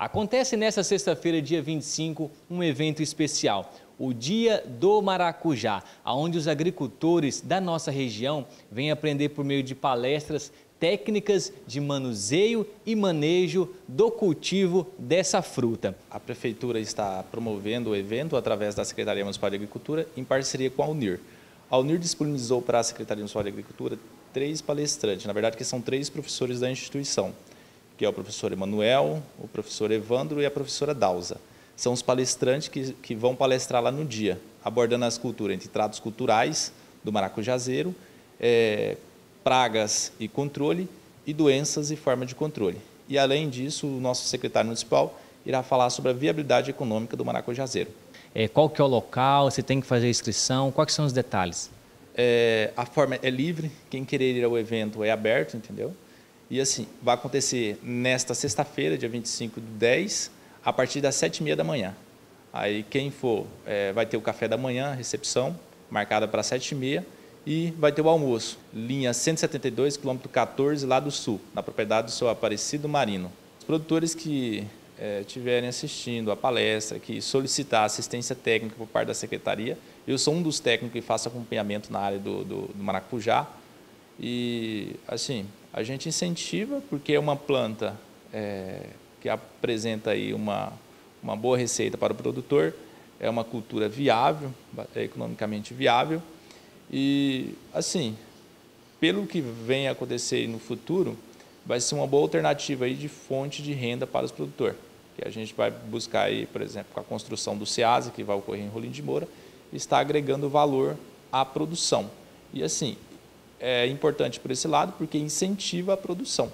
Acontece nesta sexta-feira, dia 25, um evento especial, o Dia do Maracujá, onde os agricultores da nossa região vêm aprender por meio de palestras técnicas de manuseio e manejo do cultivo dessa fruta. A Prefeitura está promovendo o evento através da Secretaria Municipal de Agricultura em parceria com a UNIR. A UNIR disponibilizou para a Secretaria Municipal de Agricultura três palestrantes, na verdade que são três professores da instituição que é o professor Emanuel, o professor Evandro e a professora Dausa. São os palestrantes que, que vão palestrar lá no dia, abordando as culturas, entre tratos culturais do maracujazeiro, é, pragas e controle, e doenças e forma de controle. E, além disso, o nosso secretário municipal irá falar sobre a viabilidade econômica do maracujazeiro. É, qual que é o local, você tem que fazer a inscrição, quais são os detalhes? É, a forma é livre, quem querer ir ao evento é aberto, entendeu? E assim, vai acontecer nesta sexta-feira, dia 25 do 10, a partir das 7h30 da manhã. Aí quem for, é, vai ter o café da manhã, recepção, marcada para 7h30, e vai ter o almoço, linha 172, quilômetro 14, lá do sul, na propriedade do seu Aparecido Marino. Os produtores que é, estiverem assistindo a palestra, que solicitar assistência técnica por parte da secretaria, eu sou um dos técnicos que faço acompanhamento na área do, do, do maracujá, e assim, a gente incentiva porque é uma planta é, que apresenta aí uma, uma boa receita para o produtor, é uma cultura viável, é economicamente viável e assim, pelo que vem acontecer no futuro, vai ser uma boa alternativa aí de fonte de renda para os produtores. Que a gente vai buscar aí, por exemplo, com a construção do SEASA, que vai ocorrer em Rolim de Moura, está agregando valor à produção. E assim, é importante por esse lado porque incentiva a produção.